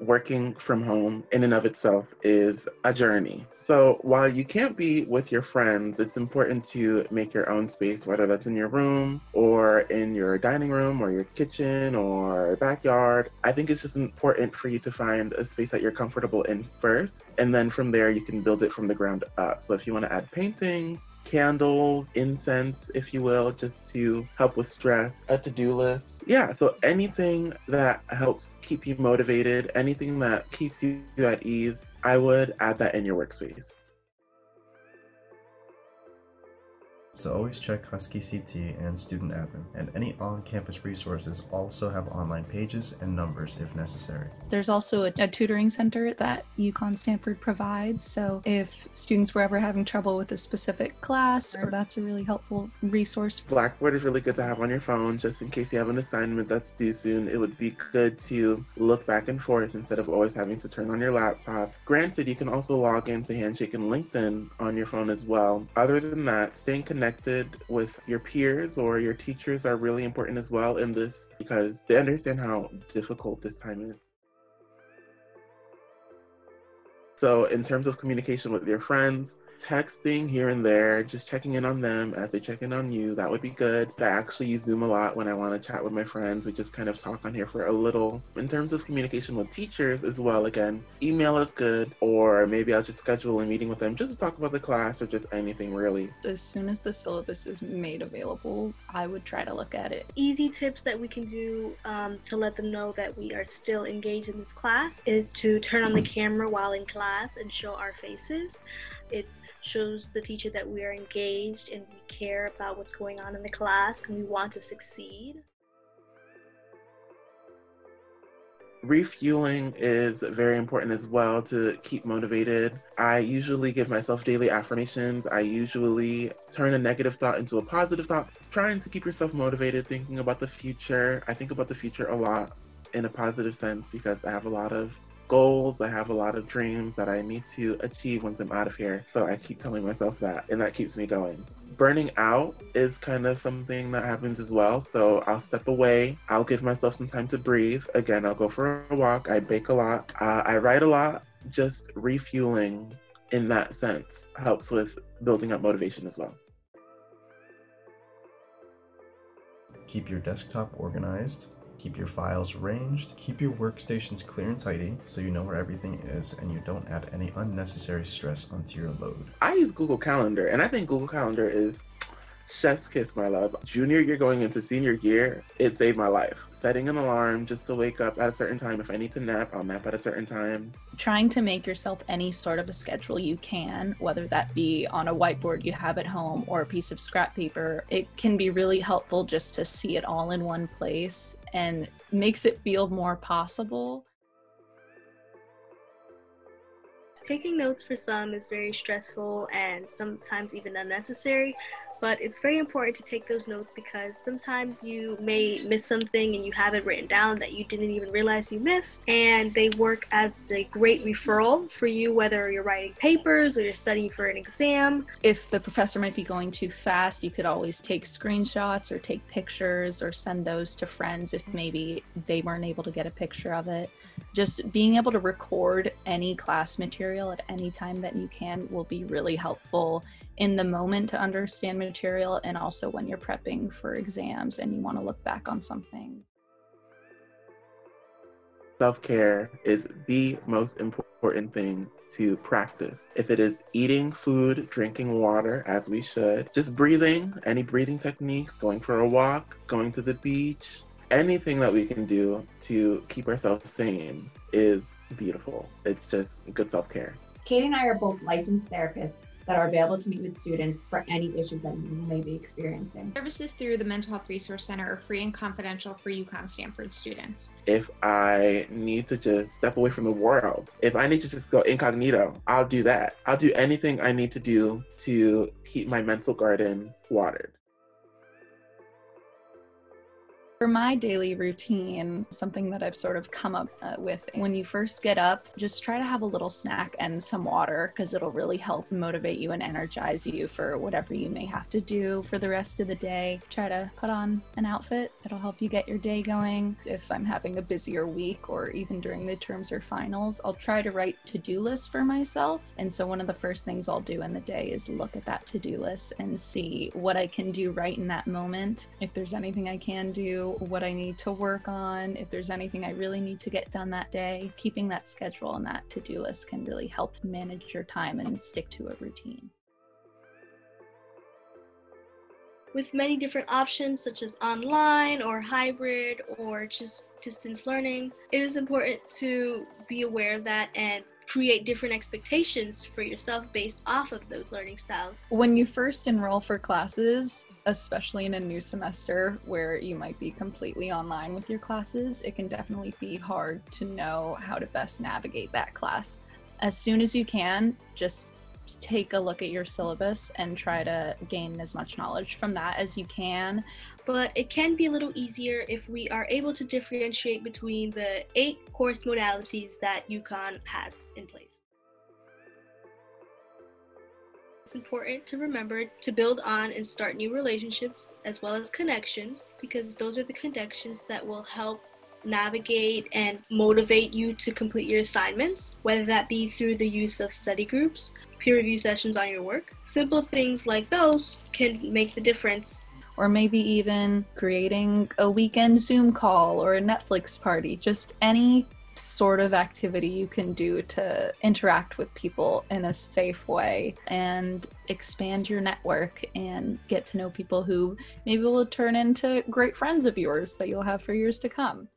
working from home in and of itself is a journey. So while you can't be with your friends, it's important to make your own space, whether that's in your room or in your dining room or your kitchen or backyard. I think it's just important for you to find a space that you're comfortable in first. And then from there, you can build it from the ground up. So if you want to add paintings, candles, incense, if you will, just to help with stress, a to do list. Yeah, so anything that helps keep you motivated, anything that keeps you at ease, I would add that in your workspace. So always check Husky CT and Student Admin, and any on-campus resources also have online pages and numbers if necessary. There's also a, a, tutoring center that UConn Stamford provides, so if students were ever having trouble with a specific class, or that's a really helpful resource. Blackboard is really good to have on your phone just in case you have an assignment that's due soon. It would be good to look back and forth instead of always having to turn on your laptop. Granted, you can also log into Handshake and LinkedIn on your phone as well. Other than that, staying connected connected with your peers or your teachers are really important as well in this because they understand how difficult this time is. So, in terms of communication with your friends, texting here and there, just checking in on them as they check in on you. That would be good. But I actually use Zoom a lot when I want to chat with my friends. We just kind of talk on here for a little. In terms of communication with teachers as well, again, email is good, or maybe I'll just schedule a meeting with them just to talk about the class or just anything really. As soon as the syllabus is made available, I would try to look at it. Easy tips that we can do um, to let them know that we are still engaged in this class is to turn on the camera while in class and show our faces. It shows the teacher that we are engaged and we care about what's going on in the class and we want to succeed. Refueling is very important as well to keep motivated. I usually give myself daily affirmations. I usually turn a negative thought into a positive thought, trying to keep yourself motivated, thinking about the future. I think about the future a lot in a positive sense because I have a lot of goals. I have a lot of dreams that I need to achieve once I'm out of here. So I keep telling myself that, and that keeps me going. Burning out is kind of something that happens as well. So I'll step away. I'll give myself some time to breathe. Again, I'll go for a walk. I bake a lot. Uh, I write a lot. Just refueling in that sense helps with building up motivation as well. Keep your desktop organized Keep your files arranged. Keep your workstations clear and tidy so you know where everything is and you don't add any unnecessary stress onto your load. I use Google Calendar and I think Google Calendar is chef's kiss, my love. Junior year going into senior year, it saved my life. Setting an alarm just to wake up at a certain time. If I need to nap, I'll nap at a certain time. Trying to make yourself any sort of a schedule you can, whether that be on a whiteboard you have at home or a piece of scrap paper, it can be really helpful just to see it all in one place and makes it feel more possible. Taking notes for some is very stressful and sometimes even unnecessary, but it's very important to take those notes because sometimes you may miss something and you have it written down that you didn't even realize you missed and they work as a great referral for you whether you're writing papers or you're studying for an exam. If the professor might be going too fast you could always take screenshots or take pictures or send those to friends if maybe they weren't able to get a picture of it just being able to record any class material at any time that you can will be really helpful in the moment to understand material and also when you're prepping for exams and you want to look back on something. Self care is the most important thing to practice. If it is eating food, drinking water as we should, just breathing, any breathing techniques, going for a walk, going to the beach, anything that we can do to keep ourselves sane is beautiful. It's just good self care. Katie and I are both licensed therapists that are available to meet with students for any issues that you may be experiencing. Services through the Mental Health Resource Center are free and confidential for UConn Stamford students. If I need to just step away from the world, if I need to just go incognito, I'll do that. I'll do anything I need to do to keep my mental garden watered. For my daily routine, something that I've sort of come up uh, with when you first get up, just try to have a little snack and some water because it'll really help motivate you and energize you for whatever you may have to do for the rest of the day. Try to put on an outfit, it'll help you get your day going. If I'm having a busier week or even during midterms or finals, I'll try to write to do lists for myself. And so, one of the first things I'll do in the day is look at that to do list and see what I can do right in that moment. If there's anything I can do, what I need to work on, if there's anything I really need to get done that day. Keeping that schedule and that to do list can really help manage your time and stick to a routine. With many different options, such as online or hybrid or just distance learning, it is important to be aware of that and create different expectations for yourself based off of those learning styles. When you first enroll for classes, especially in a new semester where you might be completely online with your classes, it can definitely be hard to know how to best navigate that class. As soon as you can, just take a look at your syllabus and try to gain as much knowledge from that as you can. But it can be a little easier if we are able to differentiate between the eight course modalities that UConn has in place. It's important to remember to build on and start new relationships as well as connections because those are the connections that will help navigate and motivate you to complete your assignments, whether that be through the use of study groups, peer review sessions on your work. Simple things like those can make the difference. Or maybe even creating a weekend Zoom call or a Netflix party, just any sort of activity you can do to interact with people in a safe way and expand your network and get to know people who maybe will turn into great friends of yours that you'll have for years to come.